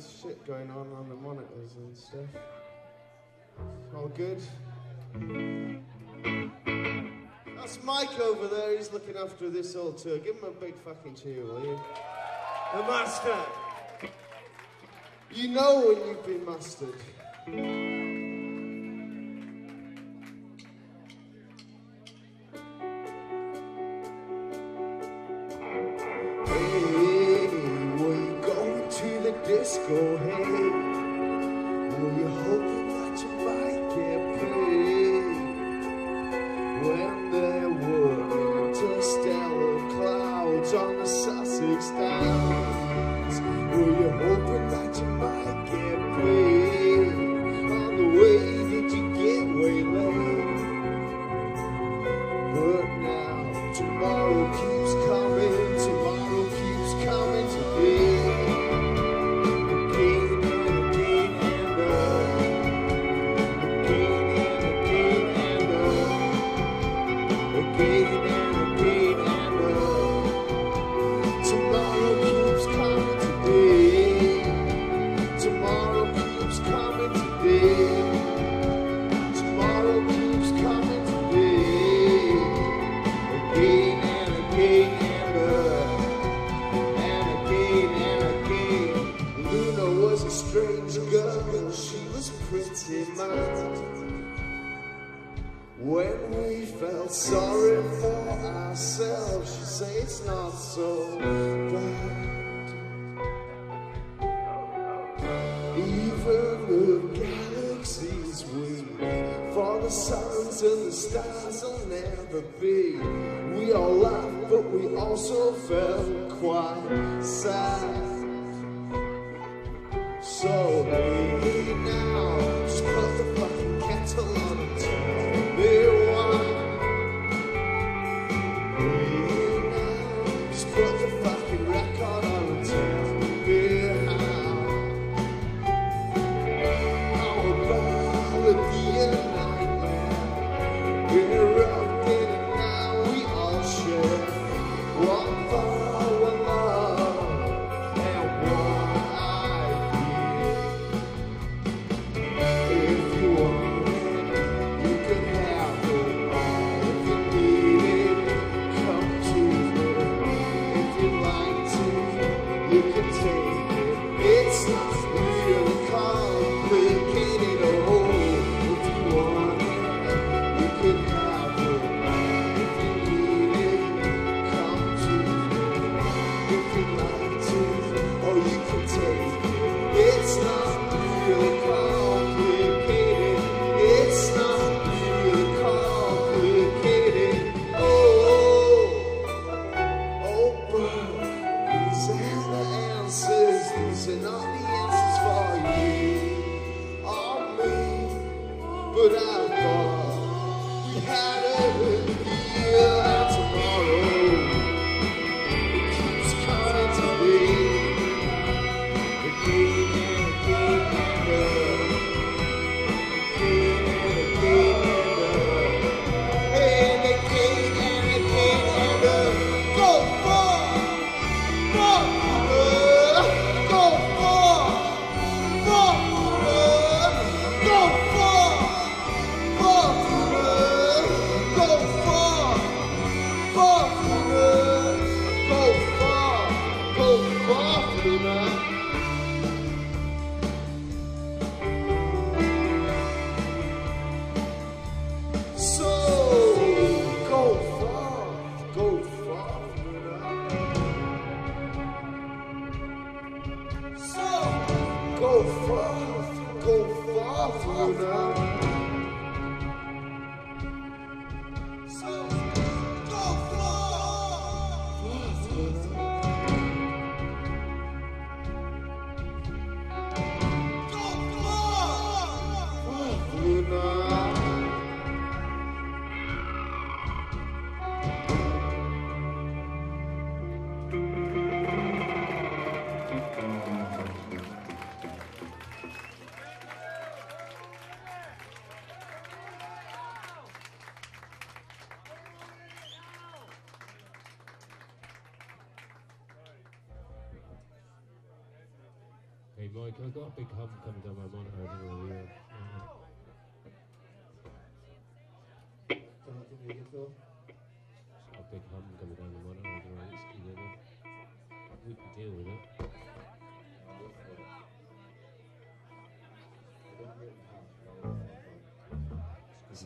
shit going on on the monitors and stuff. All good? That's Mike over there, he's looking after this old tour. Give him a big fucking cheer, will you? The master! You know when you've been mastered.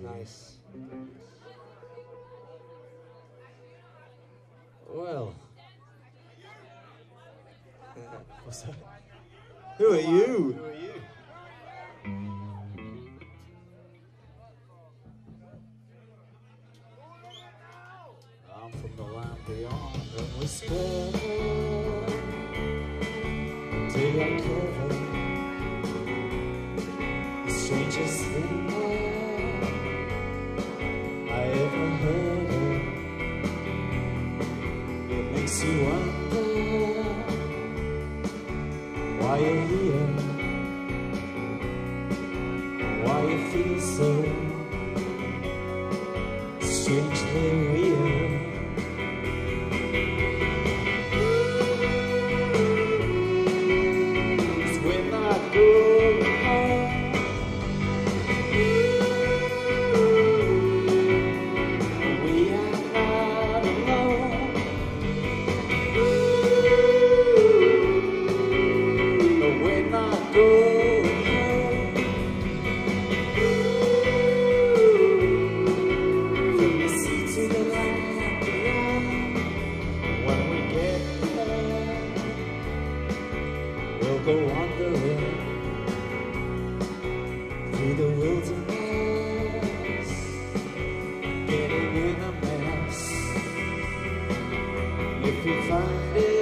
nice. Well. What's that? Who are you? to find it.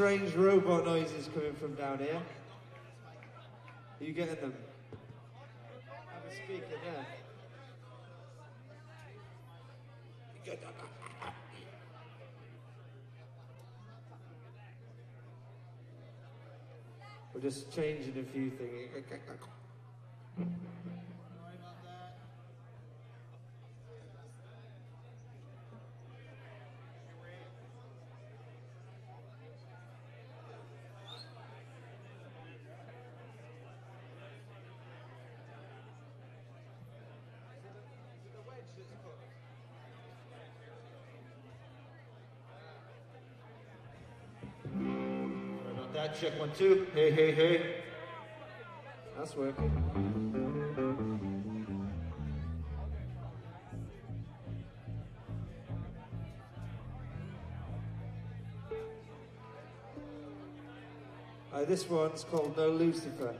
strange robot noises coming from down here. Are you getting them? Have a speaker there. We're just changing a few things. That check one, two. Hey, hey, hey. That's working. Uh, this one's called No Lucifer.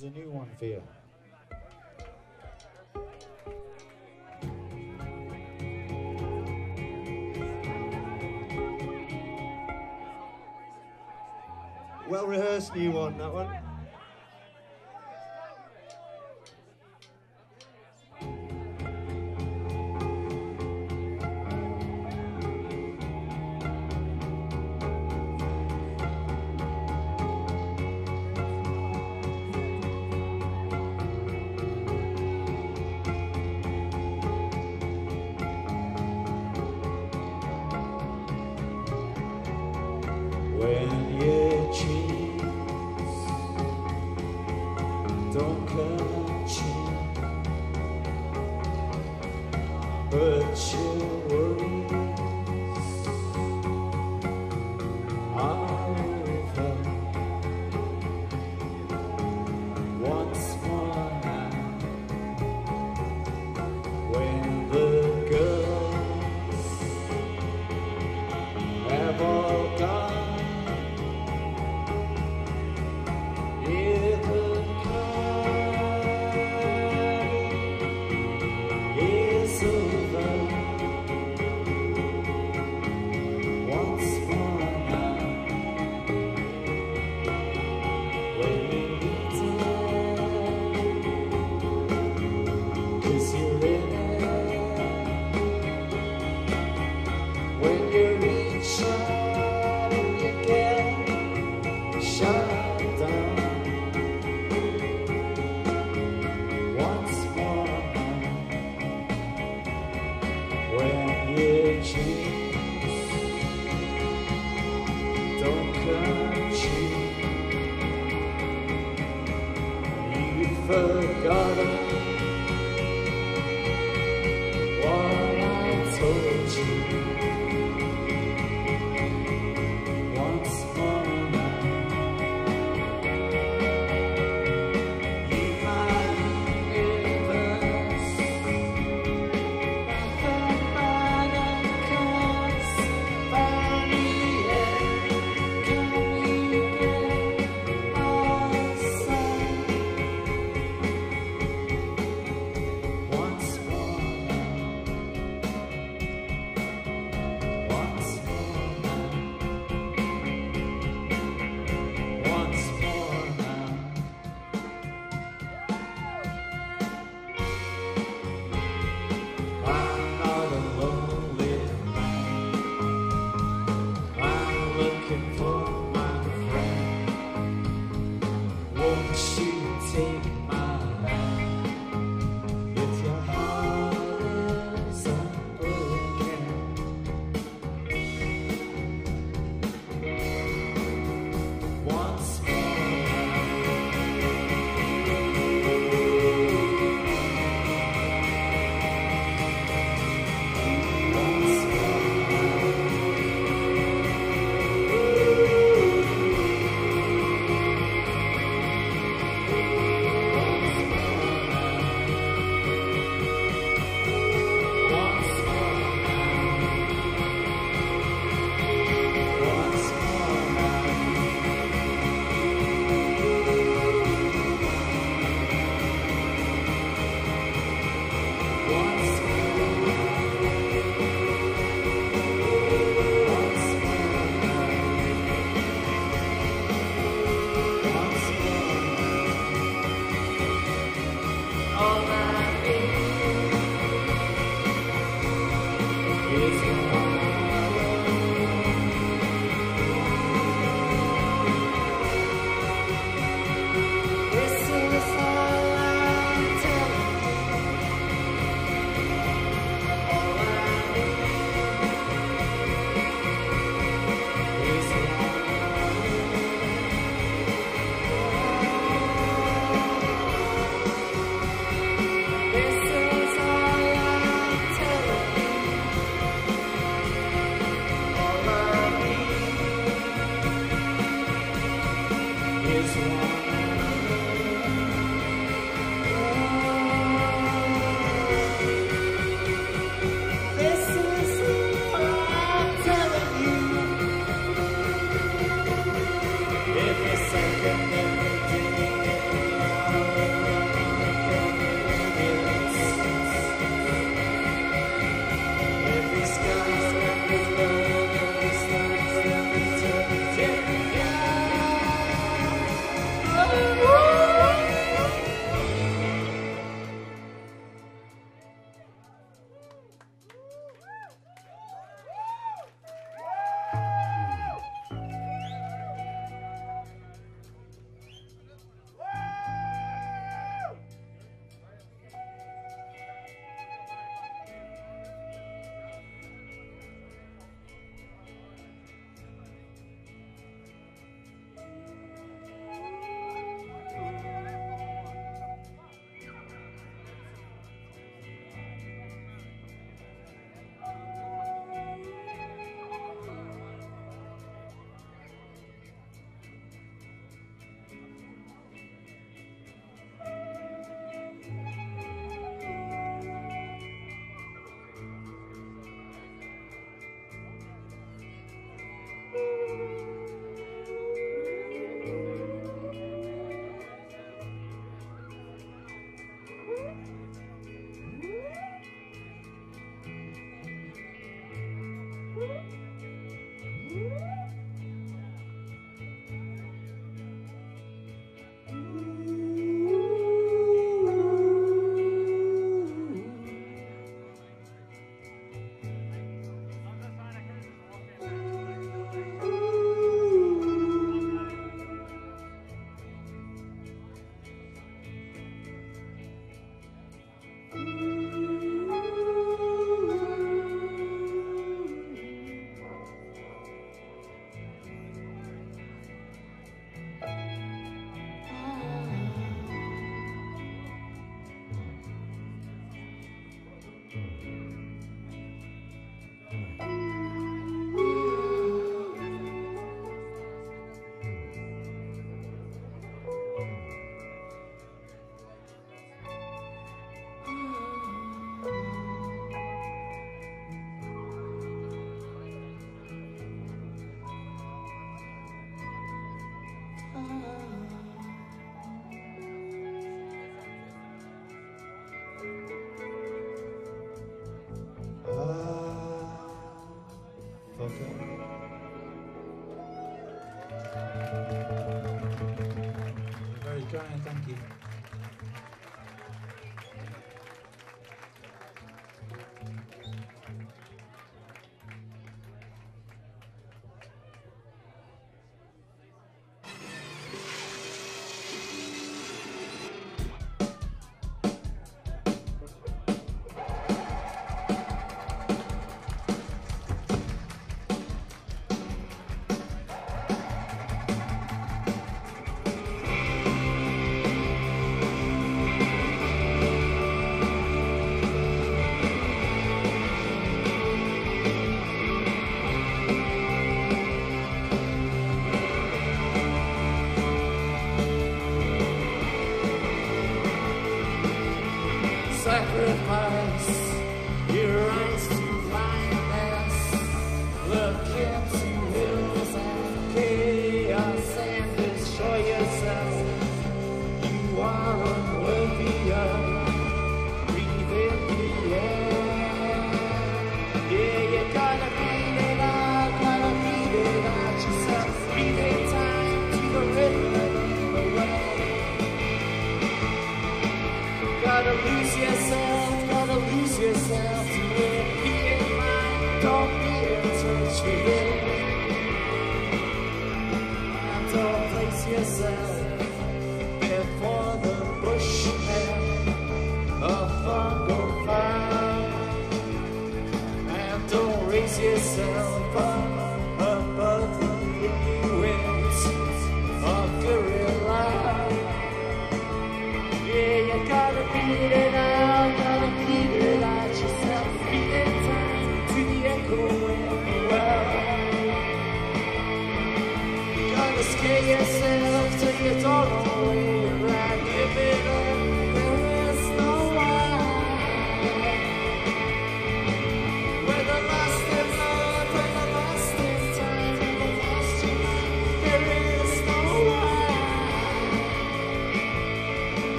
There's a new one for you. Well rehearsed new one, that one. is love.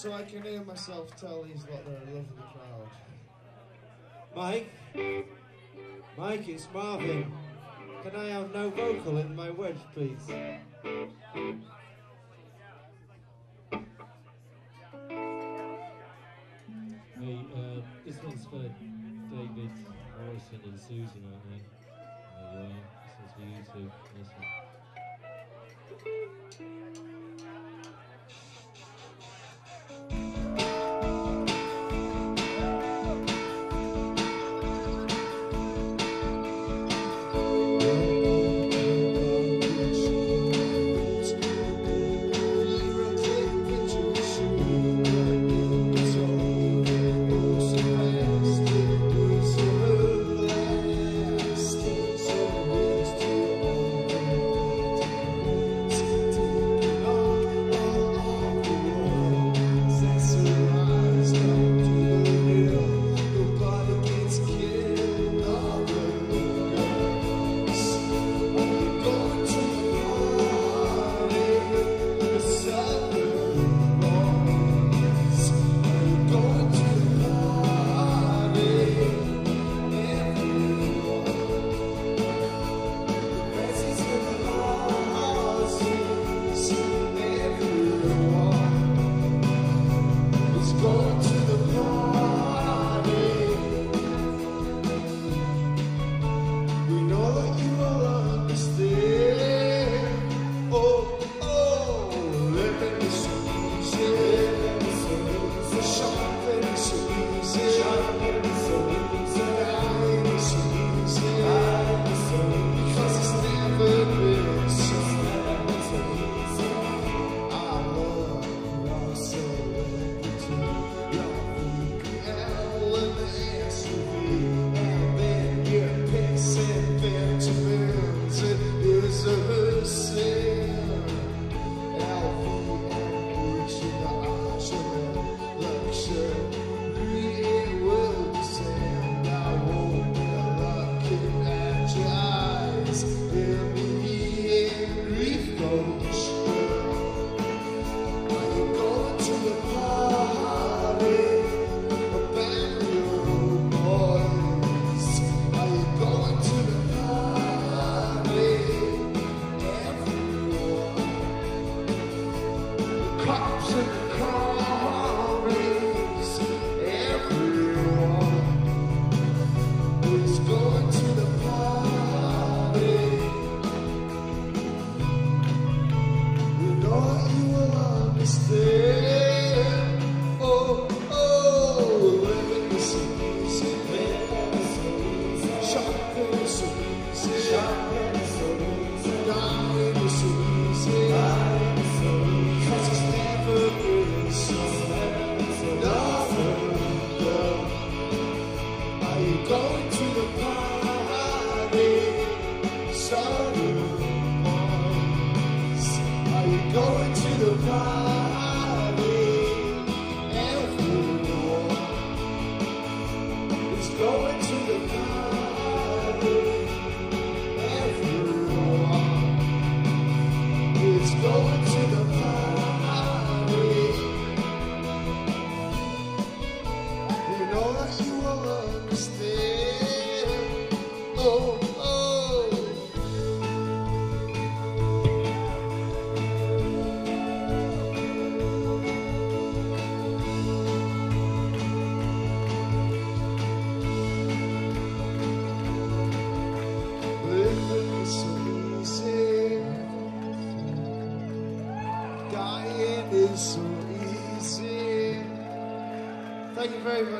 So I can hear myself tell these lot they're a lovely crowd. Mike? Mike, it's Marvin. Can I have no vocal in my wedge, please? Hey, uh, this one's for David Morrison and Susan, uh,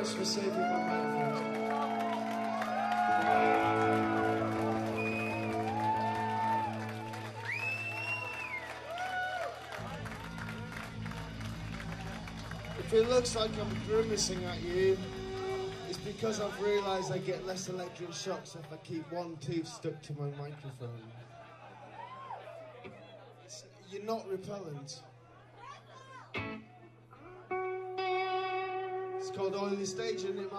Christ my If it looks like I'm grimacing at you, it's because I've realised I get less electric shocks if I keep one tooth stuck to my microphone. It's, you're not repellent. Called oily stage, isn't it,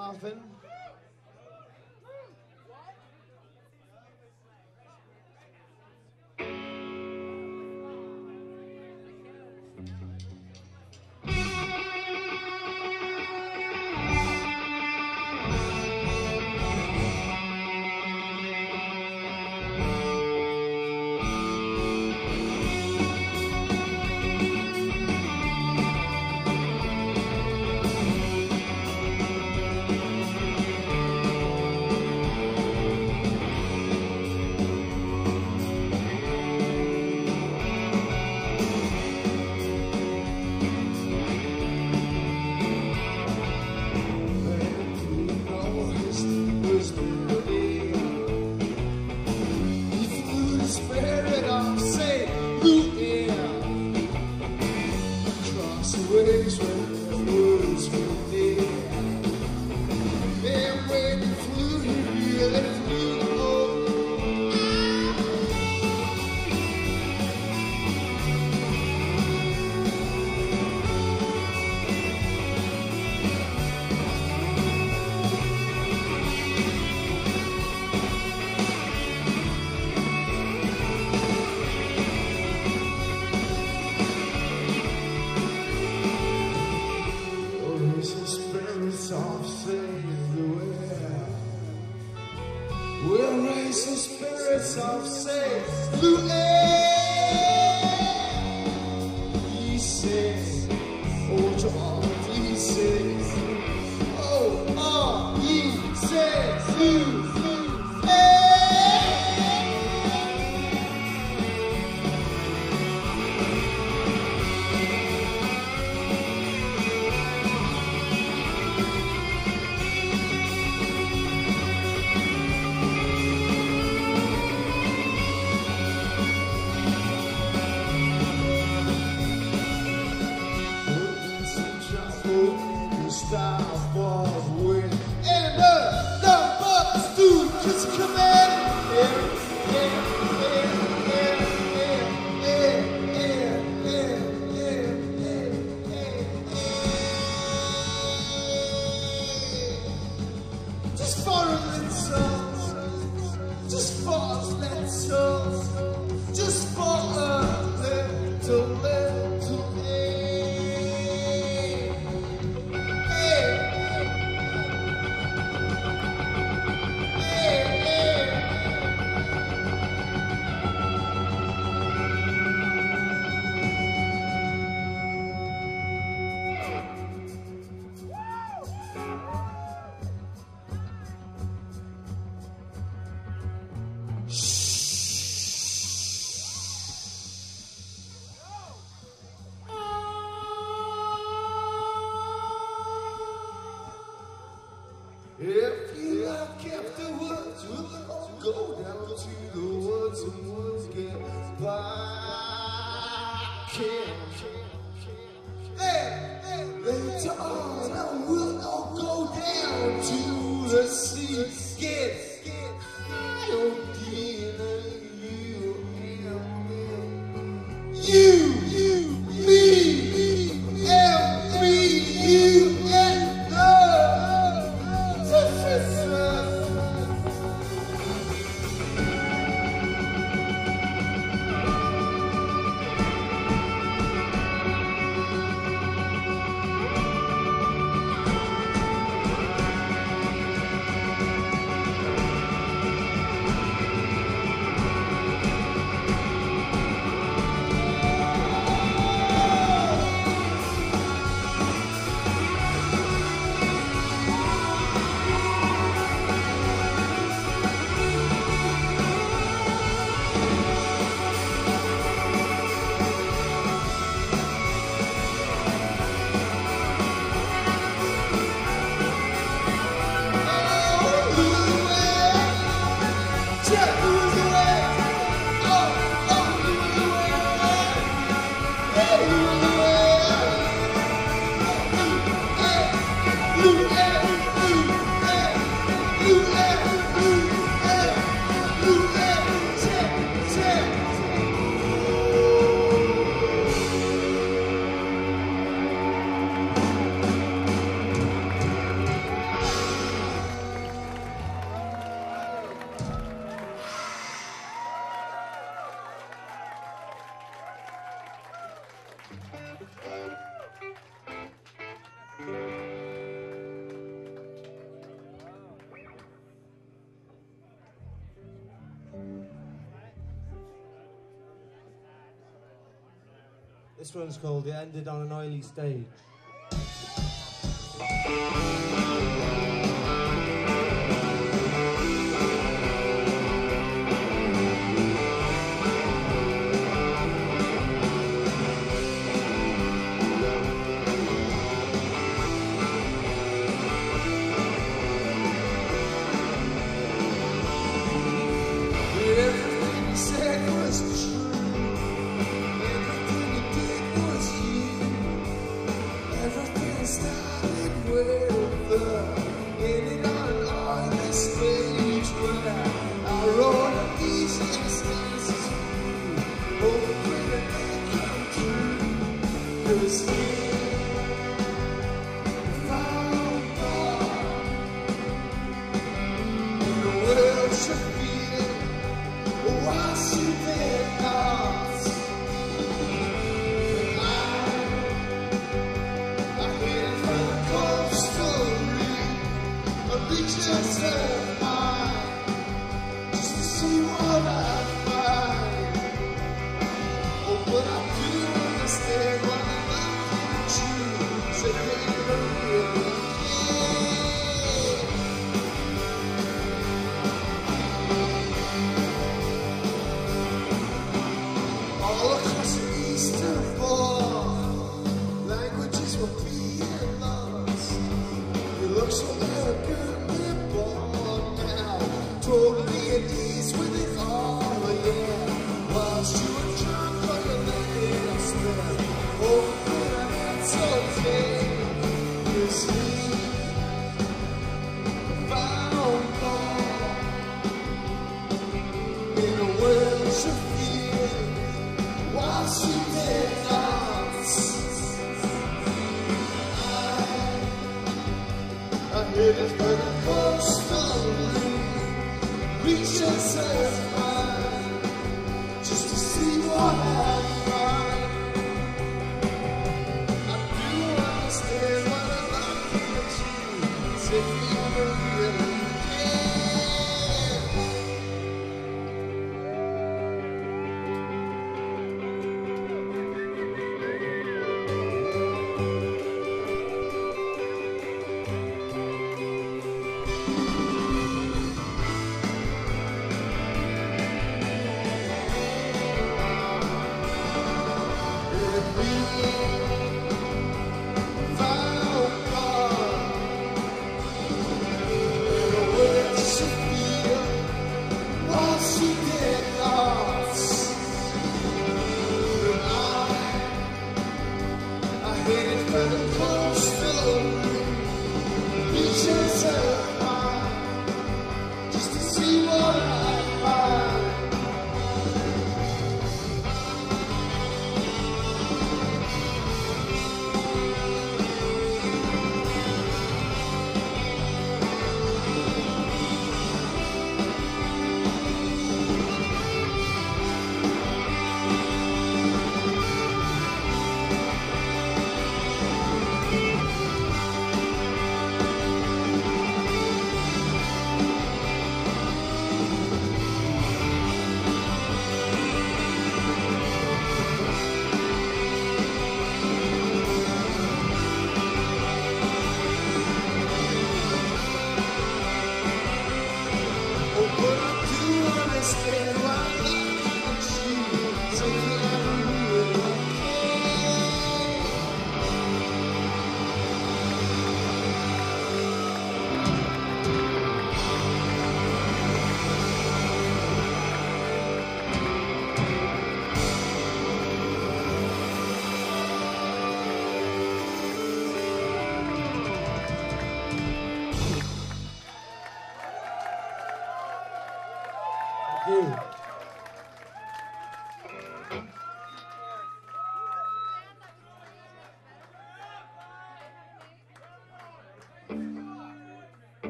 one's called It Ended on an Oily Stage.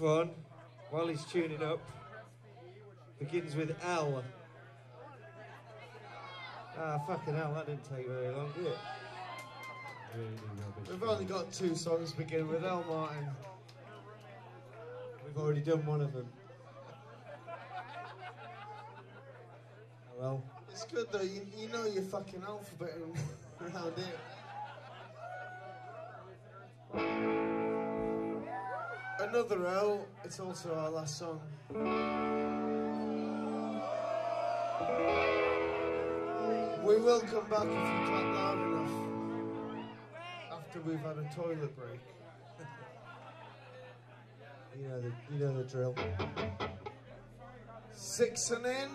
One, while he's tuning up, begins with L. Ah, fucking hell, that didn't take very long, did it? We've only got two songs begin with L, Martin. We've already done one of them. well. It's good though, you, you know your fucking alphabet around it another L, it's also our last song. We will come back if you clap loud enough after we've had a toilet break. you know the you know the drill. Six and in.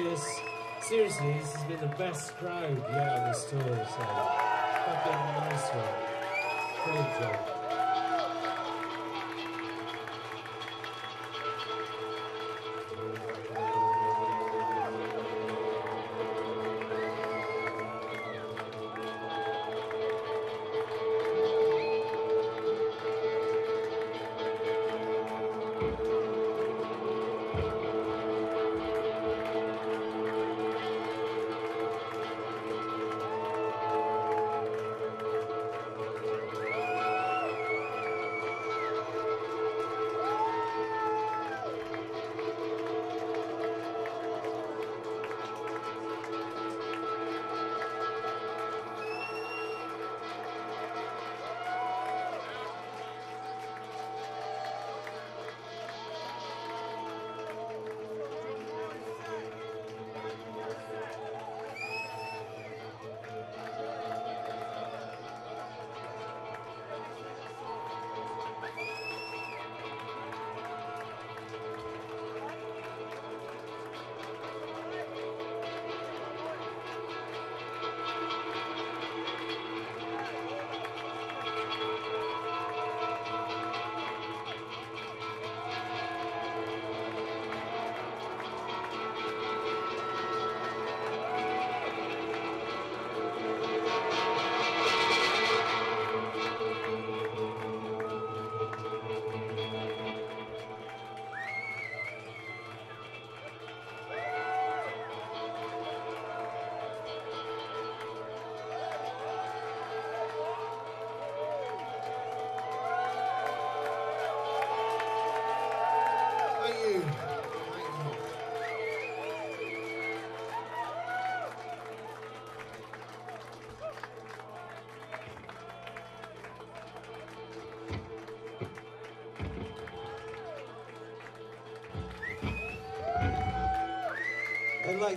this seriously, this has been the best crowd yet on this tour, so fucking nice one. Great job.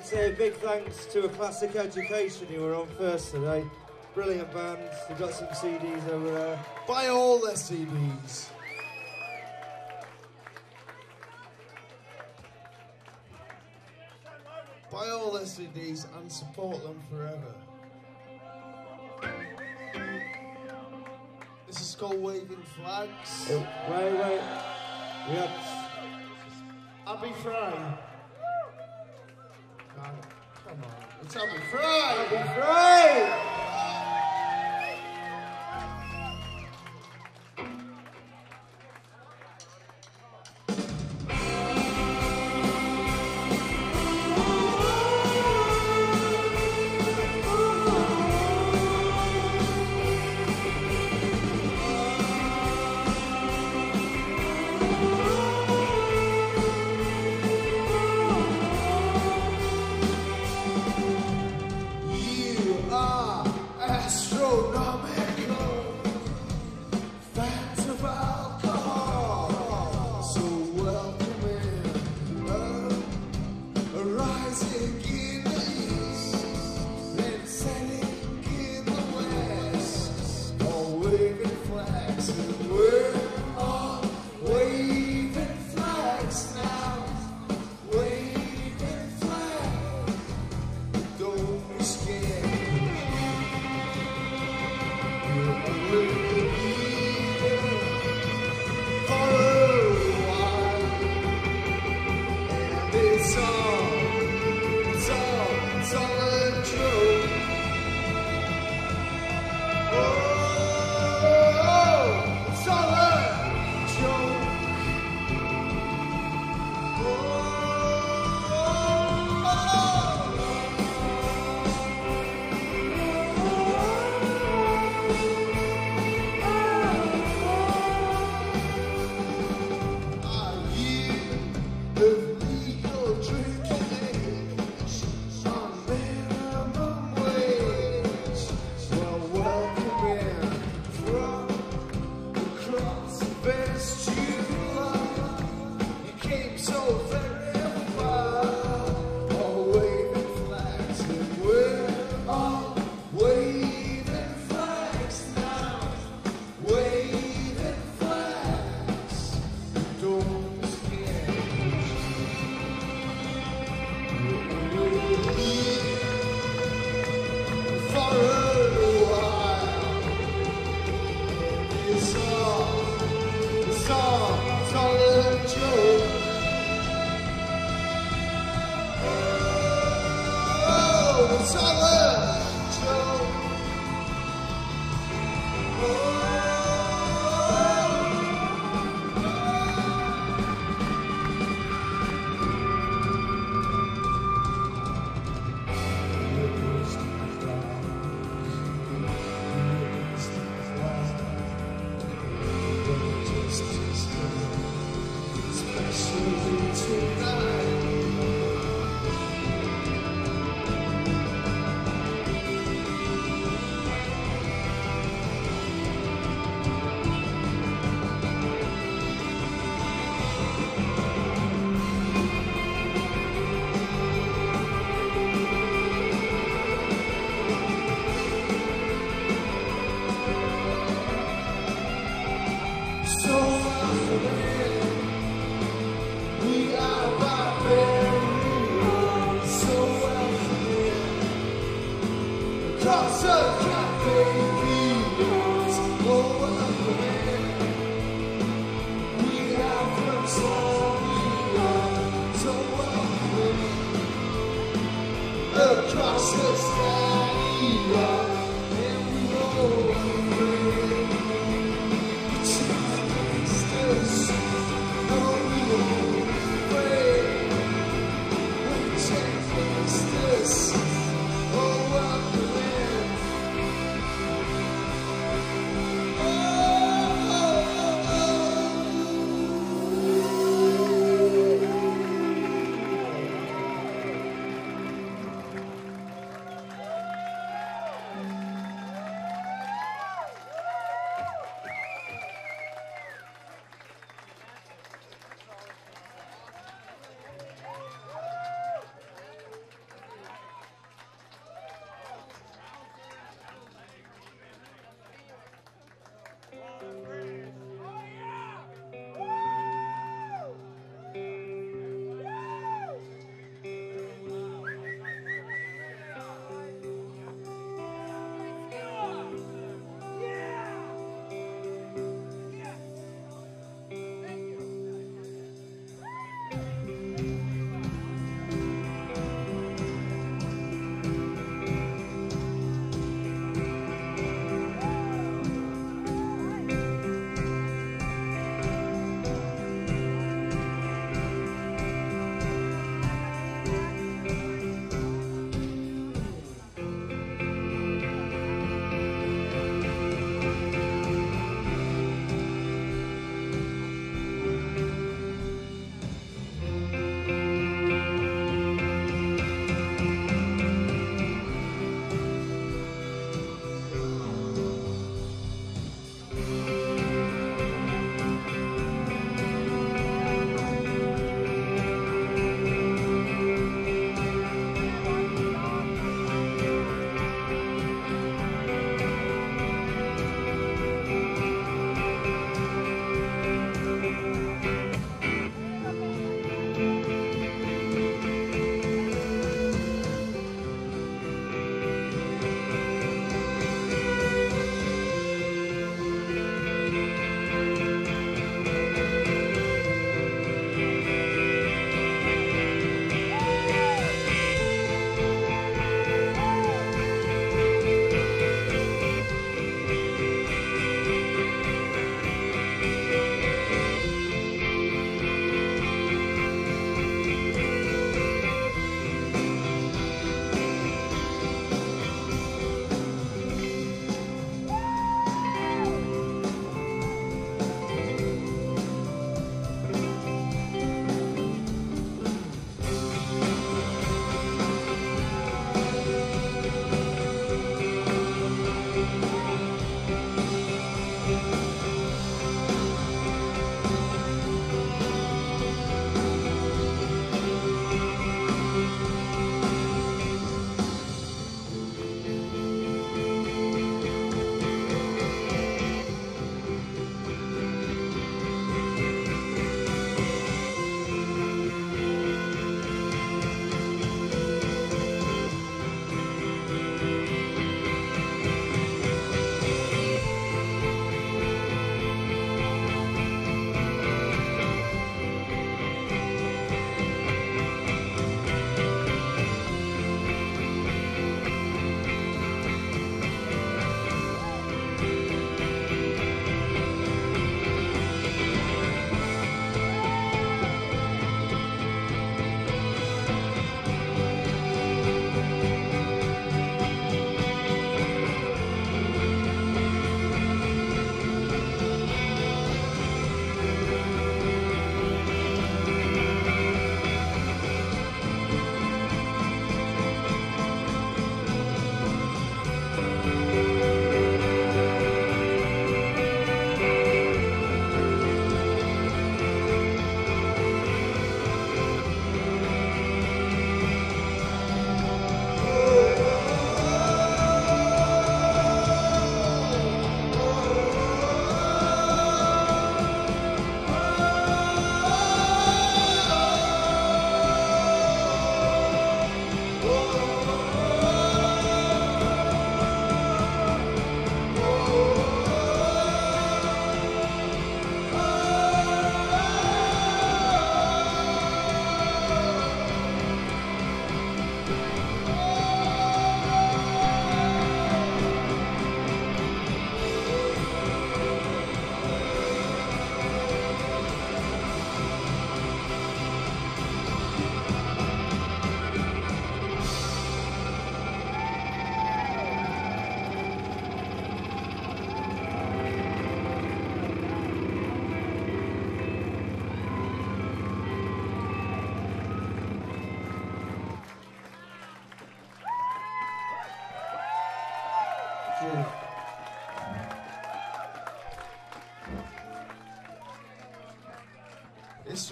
say a big thanks to A Classic Education You were on first today. Brilliant band. They've got some CDs over there. Buy all their CDs. Buy all their CDs and support them forever. This is called Waving Flags. Oh, wait, wait. We have Abi Fry. Come on. It's Happy Friday. Happy Fry!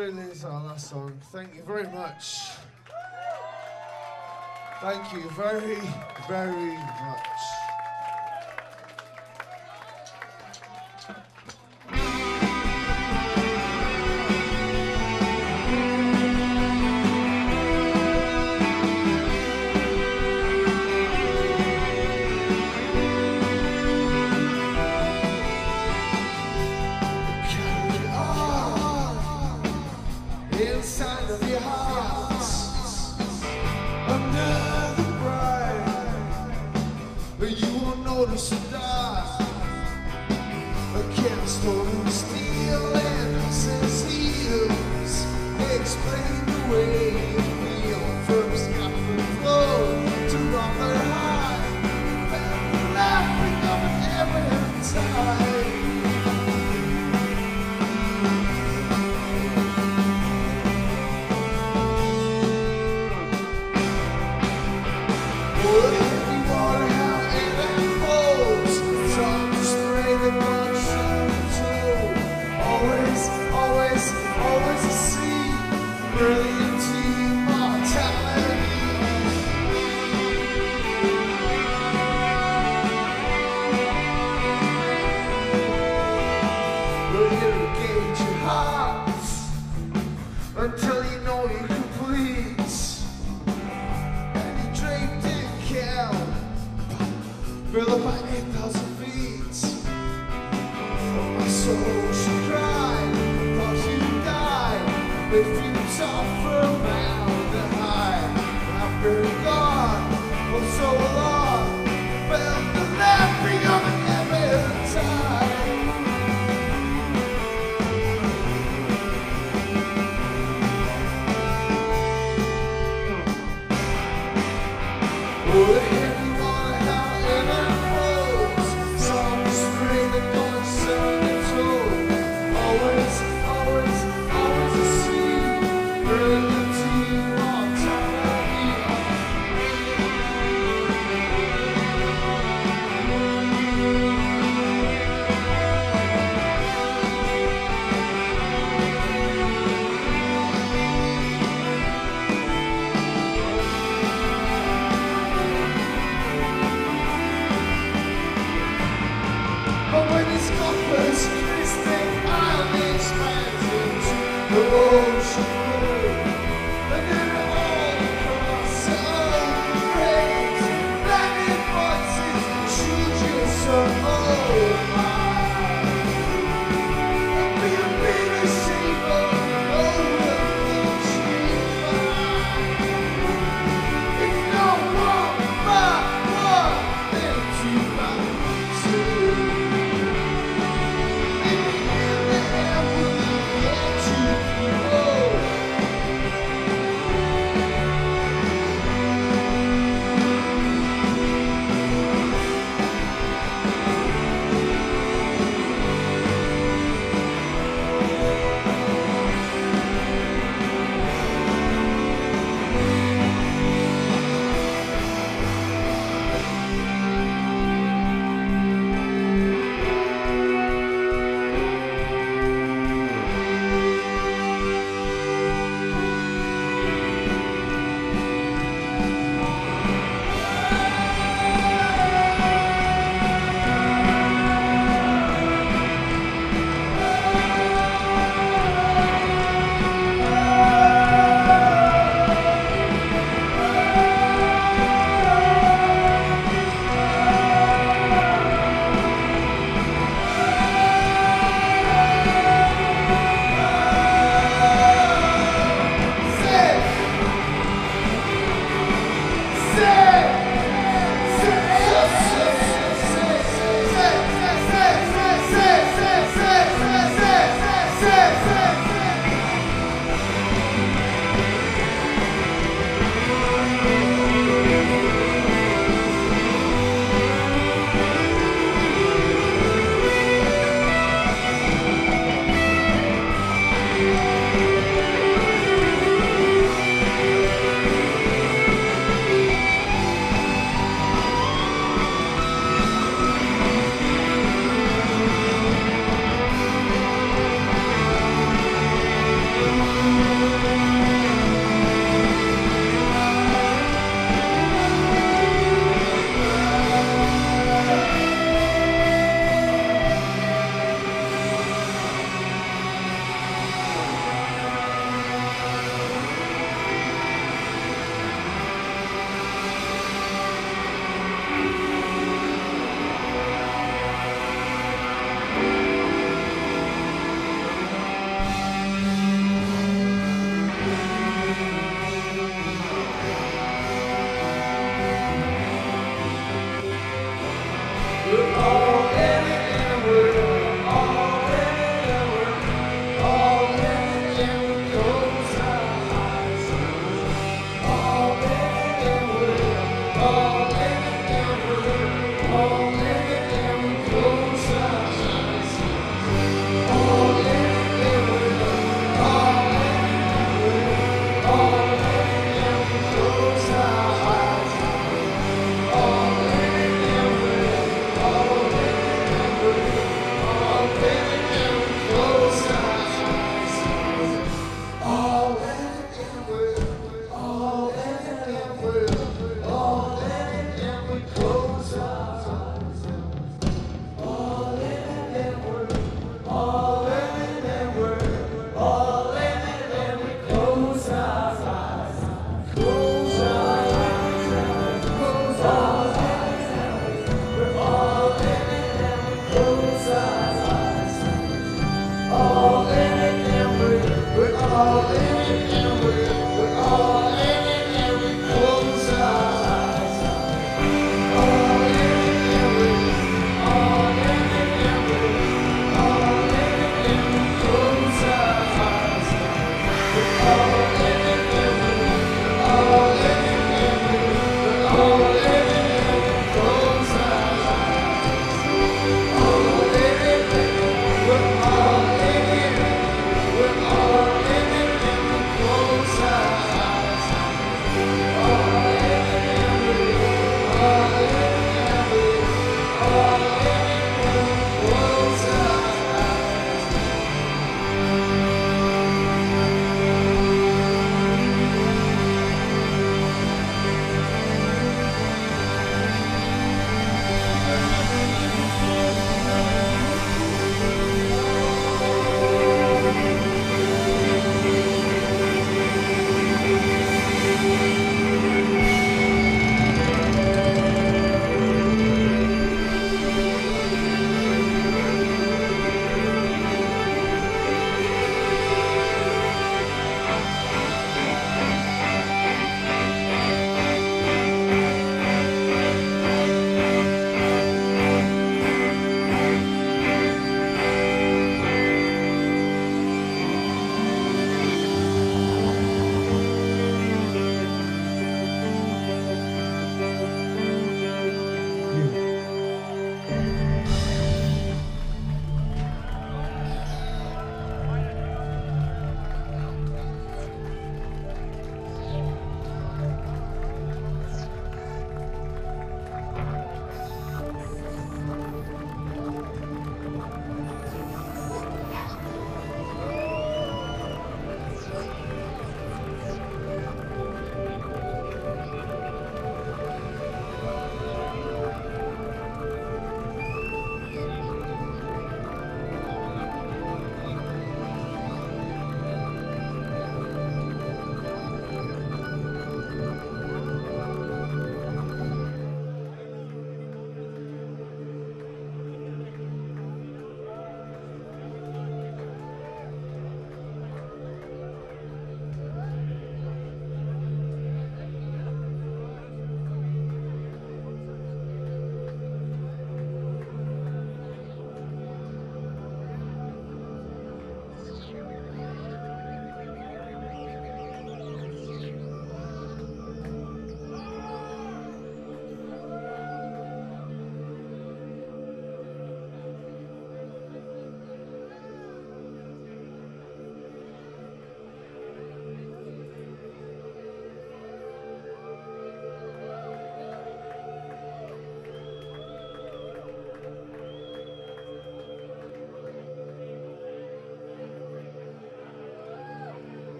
truly is our last song. Thank you very much. Thank you very, very Stop.